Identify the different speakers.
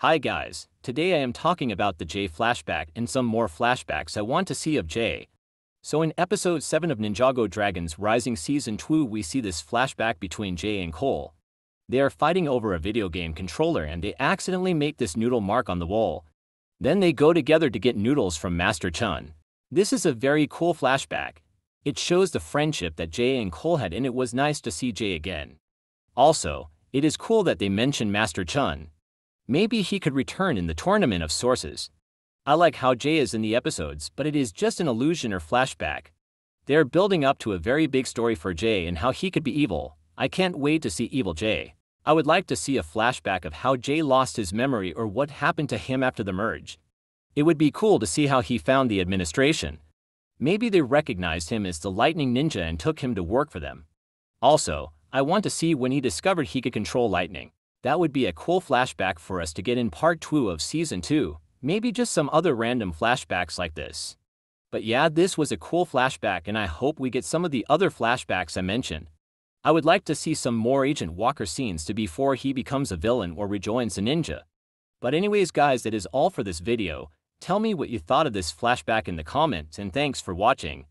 Speaker 1: Hi guys, today I am talking about the Jay flashback and some more flashbacks I want to see of Jay. So in episode 7 of Ninjago Dragons Rising Season 2 we see this flashback between Jay and Cole. They are fighting over a video game controller and they accidentally make this noodle mark on the wall. Then they go together to get noodles from Master Chen. This is a very cool flashback. It shows the friendship that Jay and Cole had and it was nice to see Jay again. Also, it is cool that they mention Master Chen. Maybe he could return in the tournament of sources. I like how Jay is in the episodes, but it is just an illusion or flashback. They are building up to a very big story for Jay and how he could be evil. I can't wait to see Evil Jay. I would like to see a flashback of how Jay lost his memory or what happened to him after the merge. It would be cool to see how he found the administration. Maybe they recognized him as the Lightning Ninja and took him to work for them. Also, I want to see when he discovered he could control lightning. That would be a cool flashback for us to get in part 2 of season 2, maybe just some other random flashbacks like this. But yeah, this was a cool flashback and I hope we get some of the other flashbacks I mentioned. I would like to see some more Agent Walker scenes to before he becomes a villain or rejoins a ninja. But anyways guys that is all for this video, tell me what you thought of this flashback in the comments and thanks for watching.